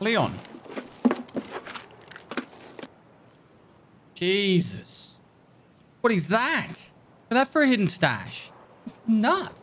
Leon. Jesus. What is that? Is that for a hidden stash? It's nuts.